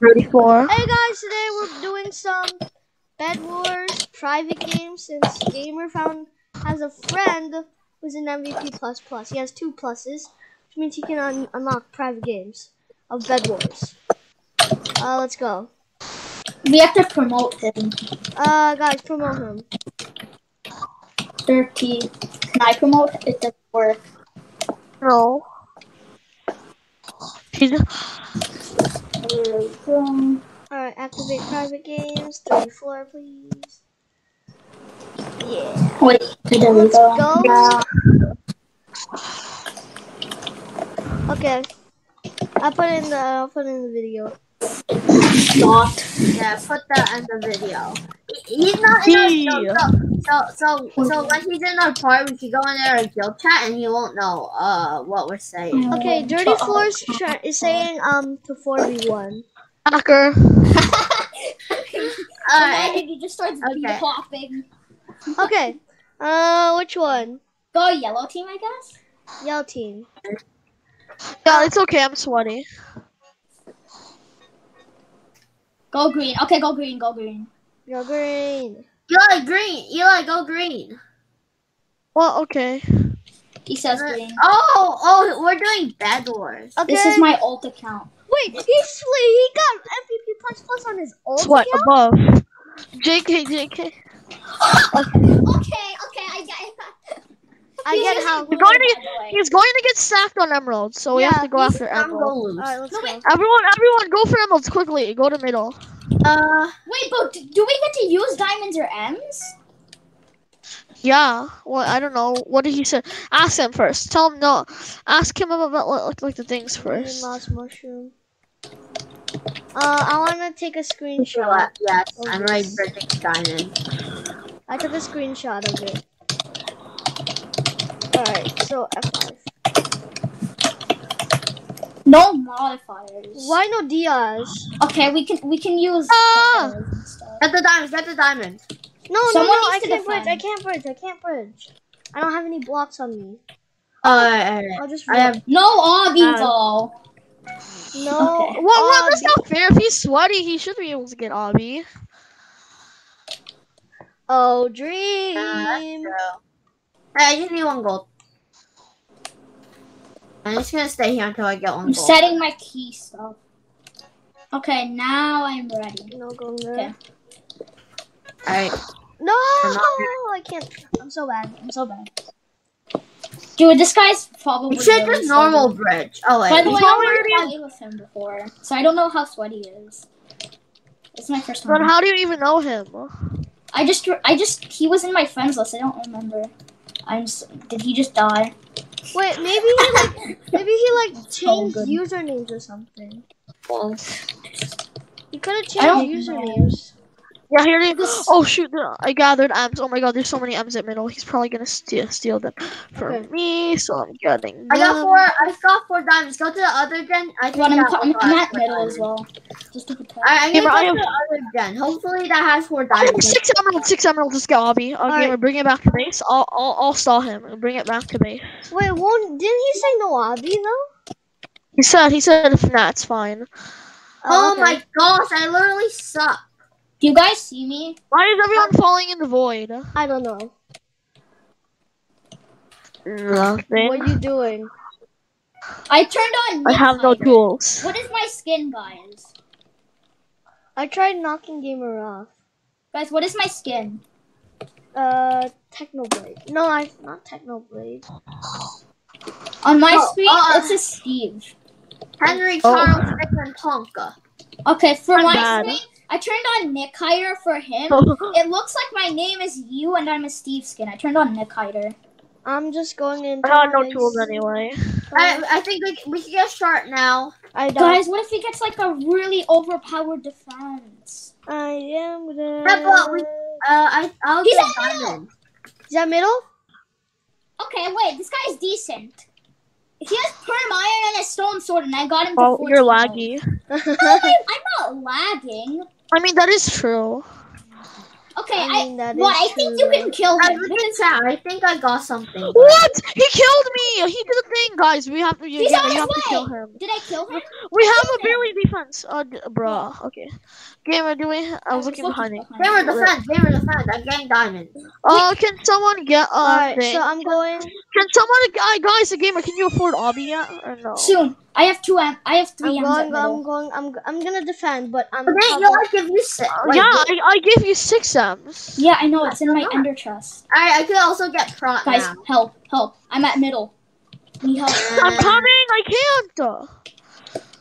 34. Hey guys, today we're doing some Bed Wars private games since Gamer found has a friend who's an MVP plus plus. He has two pluses, which means he can un- unlock private games of Bed Wars. Uh, let's go. We have to promote him. Uh, guys, promote him. 30. Can I promote? It doesn't work. No. He's, Um, Alright, activate private games. 34, please. Yeah. wait, there we go. go. Yeah. Okay. I put in the I'll put in the video. Not. Yeah, put that in the video. He's not in Yeah. our so, so so so when he's in our part, we can go in there and guild chat, and he won't know uh what we're saying. Okay, Dirty Floors is saying um to 4v1. hacker. Alright. he just starts Okay. popping. Okay. Uh, which one? Go yellow team, I guess. Yellow team. Yeah, it's okay. I'm sweaty. Go green. Okay, go green. Go green. Go green. Eli, green. Eli, go green. Well, okay. He says uh, green. Oh, oh, we're doing Bed Wars. Okay. This is my alt account. Wait, he's he got MVP plus plus on his old Sweat account? above. JK, JK. okay, okay, I get it. I get how. He's going to get, he's going to get stacked on emeralds, so we have to go after I'm emeralds. gonna. Alright, let's No, go. wait. Everyone, everyone, go for emeralds quickly. Go to middle. Uh, Wait, but do we get to use diamonds or M's? Yeah. Well, I don't know. What did he say? Ask him first. Tell him no. Ask him about like, like the things first. mouse mushroom. Uh, I want to take a screenshot. yes, I'm ready for the diamond. I took a screenshot of it. Alright, so F5. No modifiers. Why no Diaz? Okay, we can we can use. Ah! diamonds. Get the diamonds. Get the diamonds. No, Someone no, no, I to can't bridge. I can't bridge. I can't bridge. I don't have any blocks on me. Uh, I'll just I have. No obby Uh, though. no. Okay. Well, well, obby. that's not fair. If he's sweaty, he should be able to get obby. Oh, Uh, that's dream. true. Hey, I just need one gold. I'm just gonna stay here until I get one I'm gold. setting my key stuff. Okay, now I'm ready. No go there. Okay. Alright. No, I'm can't. I'm so bad. I'm so bad. Dude, this guy's probably. You should really just normal sweaty. bridge. Oh wait. By the way, I've never it is? played with him before, so I don't know how sweaty he is. It's my first time. But how do you even know him? I just, I just, he was in my friends list. I don't remember. I'm. s- Did he just die? Wait, maybe he like, maybe he like oh, changed good. usernames or something. Well, He could have I don't changed know. usernames. Yeah, here it is. Oh shoot! I gathered M's. Oh my god, there's so many M's at middle. He's probably gonna steal steal them from Okay. me. So I'm getting. I got four. I got four diamonds. Go to the other gen. I think Well, I'm, that I'm, I'm at middle diamonds. as well. Just to protect. I, I'm Yeah, gonna but go to the other gen. Hopefully that has four I diamonds. six emeralds. Six emeralds. Let's go, Obby. Okay, Alright. we're bringing it back to base. I'll I'll, I'll stall him and bring it back to base. Wait, won't didn't he say no obby though? He said he said if not, it's fine. Oh, oh okay. my gosh! I literally suck. Do you guys see me? Why is everyone falling in the void? I don't know. Nothing. What are you doing? I turned on. I have no Nick tools. What is my skin, guys? I tried knocking gamer off. Guys, what is my skin? Uh, Technoblade. No, I not Technoblade. On my Oh, screen, uh, it says Steve. Henry Oh. Charles Dickens Tonka. Okay, for I'm my bad. screen, I turned on Nick Hider for him. It looks like my name is you and I'm a Steve skin. I turned on Nick Hider. I'm just going in. I got no tools anyway. I, I think we, we can get start now. I don't. Guys, what if he gets like a really overpowered defense? I am the. Yeah, but we- Uh, I I'll He's get at middle. Is that middle? Okay, wait, this guy's decent. He has perm iron and a stone sword, and I got him Oh, you're laggy. No, I'm, I'm not lagging. I mean that is true. Okay, I I, mean, that what? is I think true, you can kill I him. look in chat. I think I got something. What? He killed me. He did a thing, guys. We have to. He's yeah, on we his have to kill him. Did I kill him? We have a him. barely defense. Uh, d- bruh. Okay. Gamer, do we? I was looking behind me. Gamer defense. Gamer defense. I'm getting diamonds. Uh, can someone get uh? Alright, thing? so I'm going. Can someone, uh, guys, the gamer, can you afford Obby yet or no? Soon. I have two. M- I have 3 I'm going. I'm going. I'm. I'm gonna defend, but I'm. But then probably- you'll I give you six. Uh, Wait, yeah. I, I gave you six M's. Yeah, I know. It's in my not. ender chest. Alright, I could also get prot Guys, now. help, help. I'm at middle. Need help. I'm coming. I can't.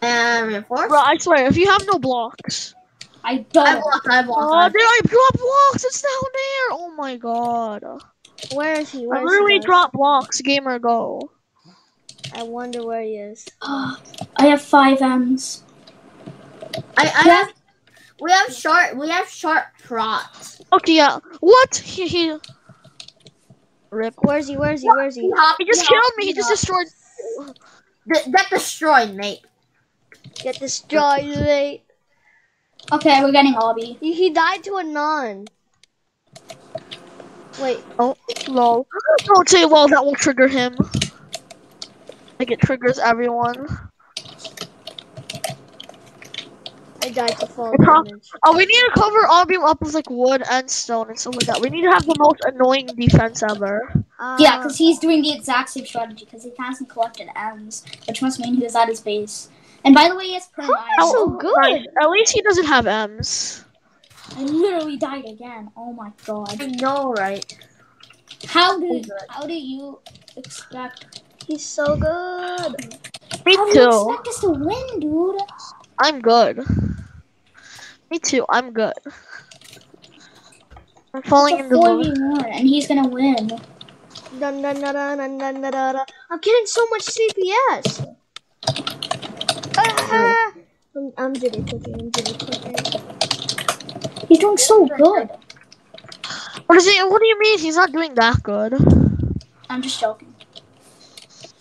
And reinforce. Bro, I swear, if you have no blocks. I I don't. block. I block. Oh, I did I drop blocks? It's down there. Oh my god. Where is he? Where I literally he, dropped blocks. Gamer, go. I wonder where he is. I have five M's. I, I Yeah. have. We have short. We have short prot. Okay, yeah. What? He he. Rip. Where's he? Where's he? Where's he? He just Yeah, killed me. He just destroyed. Th- get destroyed, mate. Get destroyed, mate. Okay, we're getting obby. He, he died to a non. Wait, Oh, Lol. Don't say lol. That will trigger him. Like it triggers everyone. I died to fall damage. Oh, we need to cover Obby up with like wood and stone and stuff like that. We need to have the most annoying defense ever. Uh, Yeah, because he's doing the exact same strategy because he hasn't collected M's, which must mean he was at his base. And by the way, he has perm iron. so oh, good. Nice. At least he doesn't have M's. I literally died again. Oh my god. I know, right? How do how do you expect? he's so good. Me How do you expect us to win, dude? I'm good. Me too. I'm good. I'm falling in the a 4v1, and he's gonna win. Dun, dun, dun, dun, dun, dun, dun, dun. I'm getting so much CPS. I'm, I'm jitty clicking. I'm jitty clicking. He's doing so good. What is he? What do you mean? He's not doing that good. I'm just joking.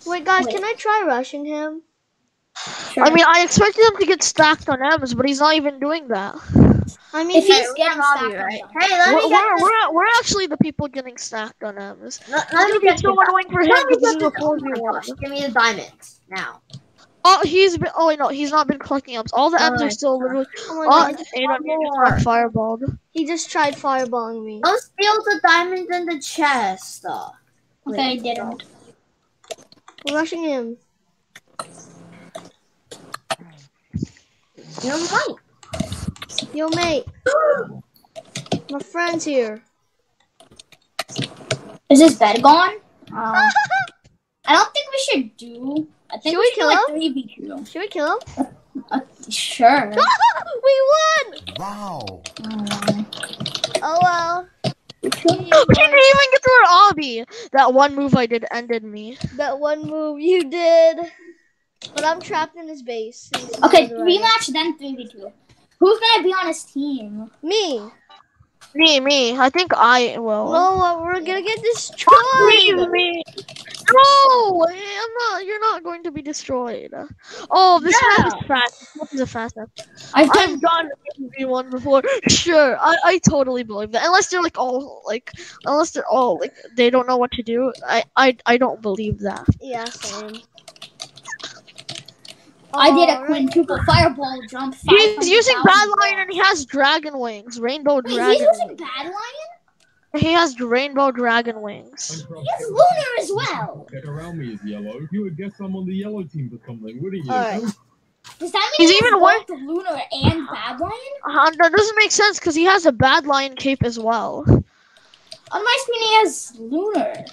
Wait, guys, Wait. can I try rushing him? Sure. I mean, I expected him to get stacked on M's, but he's not even doing that. I mean, If he- he's getting stacked on right? Hey, let We're, me get we're, this. we're, we're actually the people getting stacked on M's. Let, let me get so this. annoying for him Let me because get this a this. My 4v1. gosh, Give me the diamonds now. Oh, he's been. Oh wait, no, he's not been collecting M's. All the M's are still literally. oh my Oh, god, Aidan, you just more. got fireballed. he just tried fireballing me. Don't steal the diamonds in the chest. Uh, Okay, I didn't. We're rushing him. you're right. Yo, mate. My friend's here. Is his bed gone? Um, I don't think we should do. I think Should we we kill like him? three v two. Should we kill him? Uh, sure. we won! Wow. Um, Oh well. We didn't even get through our obby. That one move I did ended me. That one move you did. But I'm trapped in his base. He's okay, on the three right. match then three v two. Who's gonna be on his team? Me. Me, me. I think I will. No, we're gonna get Leave destroyed. me. No, I'm not. You're not going to be destroyed. Oh, this map is fast. This map is a fast map. I've I've done. done V1 before. Sure, I, I totally believe that. Unless they're like all like, unless they're all like they don't know what to do. I I, I don't believe that. Yeah, same. I did a quintuple fireball jump. He's using 500,000 Bad Lion and he has Dragon Wings, Rainbow Wait, Dragon. he's using. Badlion? He has Rainbow Dragon Wings. He has Lunar as well. Get around me is yellow. You would guess I'm on the yellow team for something, wouldn't you? Alright. Does that mean He's he even has wor- both Lunar and Badlion? Uh, that doesn't make sense because he has a Badlion cape as well. On my screen, he has Lunar.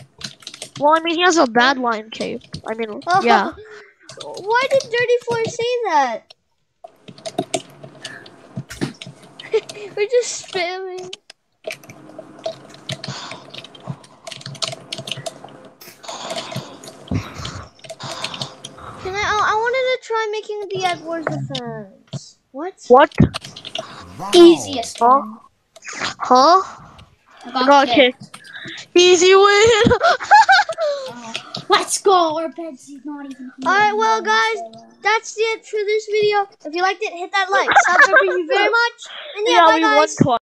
Well, I mean, he has a Badlion cape. I mean, yeah. Why did Dirty Floor say that? We're just spamming. Can I? I, I wanted to try making the Edwards defense. What? What? Wow. Easiest Huh? one. Huh? I I got kicked. kicked. Easy win. Oh. Let's go. Our bed's not even here. Alright, well, guys, that's it for this video. If you liked it, hit that like. Subscribe. Thank you very much. And yeah, yeah, bye, guys. won twice.